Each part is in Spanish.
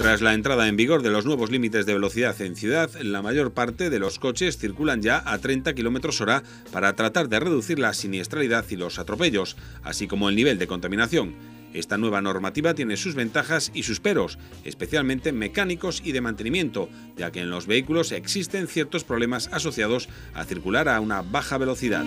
Tras la entrada en vigor de los nuevos límites de velocidad en ciudad, la mayor parte de los coches circulan ya a 30 km hora para tratar de reducir la siniestralidad y los atropellos, así como el nivel de contaminación. Esta nueva normativa tiene sus ventajas y sus peros, especialmente mecánicos y de mantenimiento, ya que en los vehículos existen ciertos problemas asociados a circular a una baja velocidad.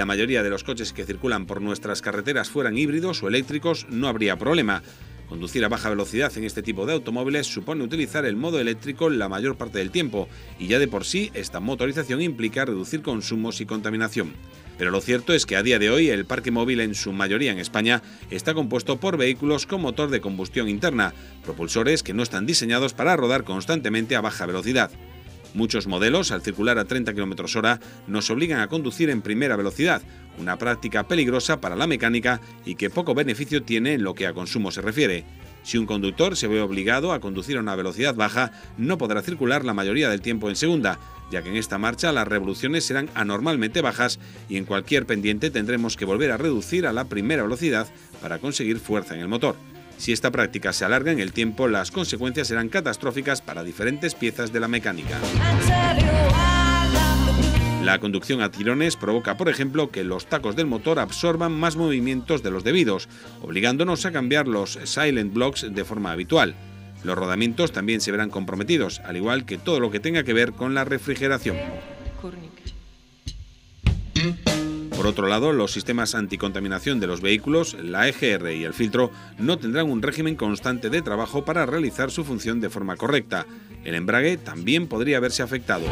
La mayoría de los coches que circulan por nuestras carreteras fueran híbridos o eléctricos, no habría problema. Conducir a baja velocidad en este tipo de automóviles supone utilizar el modo eléctrico la mayor parte del tiempo, y ya de por sí esta motorización implica reducir consumos y contaminación. Pero lo cierto es que a día de hoy el parque móvil en su mayoría en España está compuesto por vehículos con motor de combustión interna, propulsores que no están diseñados para rodar constantemente a baja velocidad. Muchos modelos, al circular a 30 km hora, nos obligan a conducir en primera velocidad, una práctica peligrosa para la mecánica y que poco beneficio tiene en lo que a consumo se refiere. Si un conductor se ve obligado a conducir a una velocidad baja, no podrá circular la mayoría del tiempo en segunda, ya que en esta marcha las revoluciones serán anormalmente bajas y en cualquier pendiente tendremos que volver a reducir a la primera velocidad para conseguir fuerza en el motor. Si esta práctica se alarga en el tiempo, las consecuencias serán catastróficas para diferentes piezas de la mecánica. La conducción a tirones provoca, por ejemplo, que los tacos del motor absorban más movimientos de los debidos, obligándonos a cambiar los silent blocks de forma habitual. Los rodamientos también se verán comprometidos, al igual que todo lo que tenga que ver con la refrigeración. Por otro lado, los sistemas anticontaminación de los vehículos, la EGR y el filtro no tendrán un régimen constante de trabajo para realizar su función de forma correcta. El embrague también podría verse afectado.